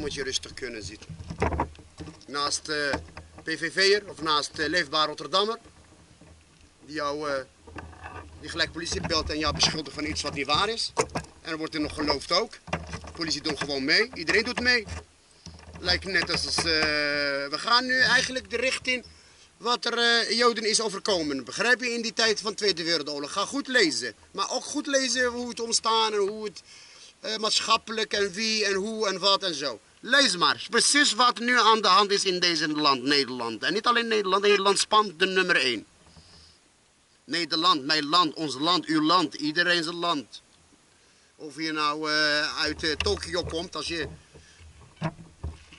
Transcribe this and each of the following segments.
moet je rustig kunnen zitten? Naast uh, PVV'er of naast uh, Leefbaar Rotterdammer? Die jou, uh, die gelijk politie belt en jou beschuldigt van iets wat niet waar is. En er wordt er nog geloofd ook. De politie doet gewoon mee. Iedereen doet mee. Lijkt net als... We gaan nu eigenlijk de richting wat er Joden is overkomen. Begrijp je in die tijd van de Tweede Wereldoorlog? Ga goed lezen. Maar ook goed lezen hoe het ontstaan en hoe het maatschappelijk en wie en hoe en wat en zo. Lees maar. Precies wat nu aan de hand is in deze land, Nederland. En niet alleen Nederland, Nederland spant de nummer 1. Nederland, mijn land, ons land, uw land, iedereen zijn land. Of je nou uh, uit uh, Tokio komt, als je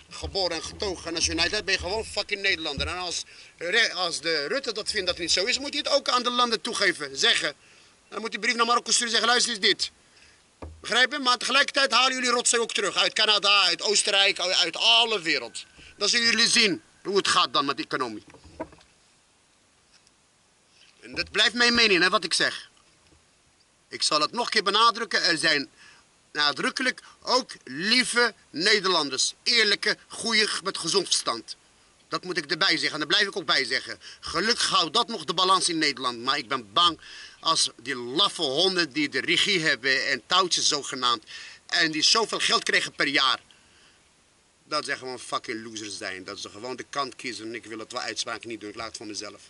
geboren en getogen nationaliteit, ben je gewoon fucking Nederlander. En als, als de Rutte dat vindt dat niet zo is, moet hij het ook aan de landen toegeven, zeggen. Dan moet hij brief naar Marokko sturen en zeggen, luister eens dit. Begrijp je? Maar tegelijkertijd halen jullie rotzooi ook terug. Uit Canada, uit Oostenrijk, uit alle wereld. Dan zullen jullie zien hoe het gaat dan met de economie. En dat blijft mijn mening, hè, wat ik zeg. Ik zal het nog een keer benadrukken. Er zijn nadrukkelijk ook lieve Nederlanders. Eerlijke, goeie, met gezond verstand. Dat moet ik erbij zeggen en daar blijf ik ook bij zeggen. Gelukkig houdt dat nog de balans in Nederland. Maar ik ben bang als die laffe honden die de regie hebben en touwtjes zogenaamd. En die zoveel geld krijgen per jaar. Dat ze gewoon fucking losers zijn. Dat ze gewoon de kant kiezen. En ik wil het wel uitspraken niet doen. Ik laat het voor mezelf.